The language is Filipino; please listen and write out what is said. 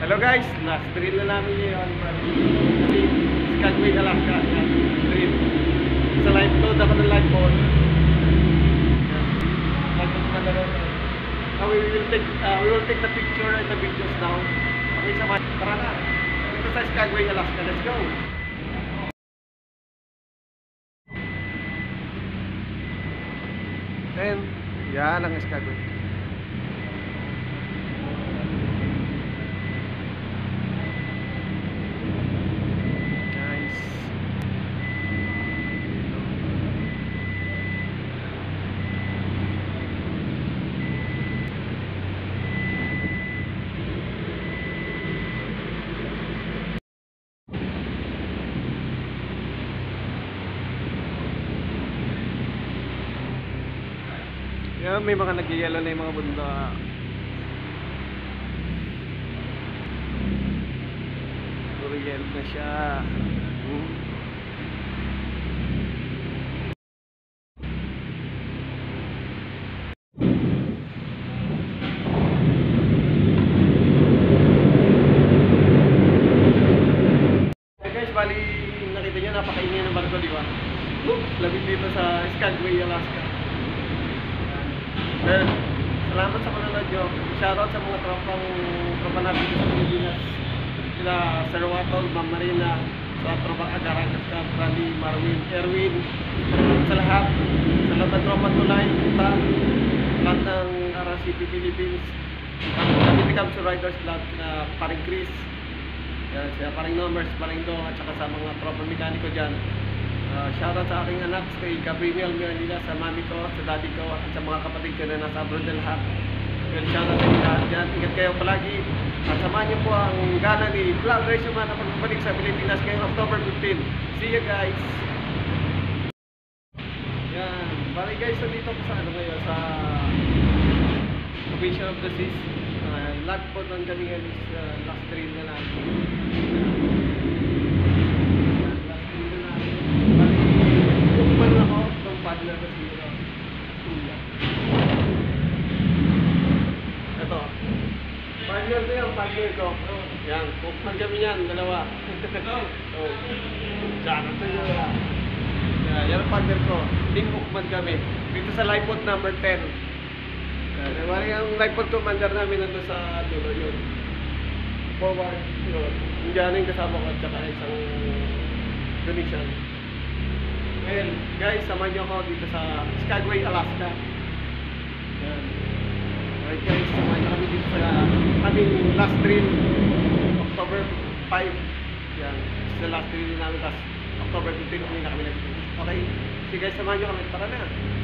Hello guys, last drill na namin ngayon from Skagway, Alaska. Drill. Sa live load ako ng live boat. Yan. Live load na laro. Now we will take uh, we will take the picture and the videos now. Okay, sama. Tara na. Dito sa Skagway, Alaska. Let's go. And yan ang Skagway. Yan, may mga nagyayalo na yung mga. Puro yellow na siya. Hmm. Bali nakita niyo napakaingay ng barko, di ba? Labit dito sa Skagway, Alaska. Well, salamat sa panonood nyo. Shoutout sa mga tropang dito sa Pilipinas. Sila Sir Watol, Ma'am Marina, sa tropang Agarang, sa Brandy, Marwin, Erwin, sa lahat. Sa lahat ng tropang tulay, sa lahat ng RCP Philippines, ang Committee Council Riders Club na paring Chris, yan, siya paring Numbers, paring Dong, at saka sa mga tropang mekaniko dyan. Uh, shoutout sa aking anak, kay Gabriel Miranila, sa mami ko, sa daddy ko, at sa mga kapatid ko na nasa abroad na lahat. Well, shoutout sa inyo lahat dyan. Ingat kayo palagi. At samahan niyo po ang gana ni Cloud Race Man na pagbabalik sa Pilipinas ngayong October 15. See you guys! Yan. Bali guys, nandito ko sa ano ngayon, sa Provision of the Seas. Uh, log po doon kami is uh, last train na natin. Yan, last train na natin. Bali, bukman ako ng partner ko si uh, Kuya. Ito. Partner ko yan, partner ko. Yan, bukman kami yan, dalawa. oh. Tsaka yun. Yeah, yan ang partner ko. Team Ukman kami. Dito sa live boat number 10. Uh, wala yung live boat commander namin nandun sa dulo yun. Forward, yun. Yung kasama ko at saka isang Indonesian. Well, guys, samahan niyo ako dito sa Skagway, Alaska. Yan. Alright guys, samahan niyo kami dito sa aming last drill. October 5. Yan. The last drill namin. Tapos October 15 kami na kami nag Okay. So guys, samahan niyo kami. Tara na.